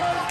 Let's go.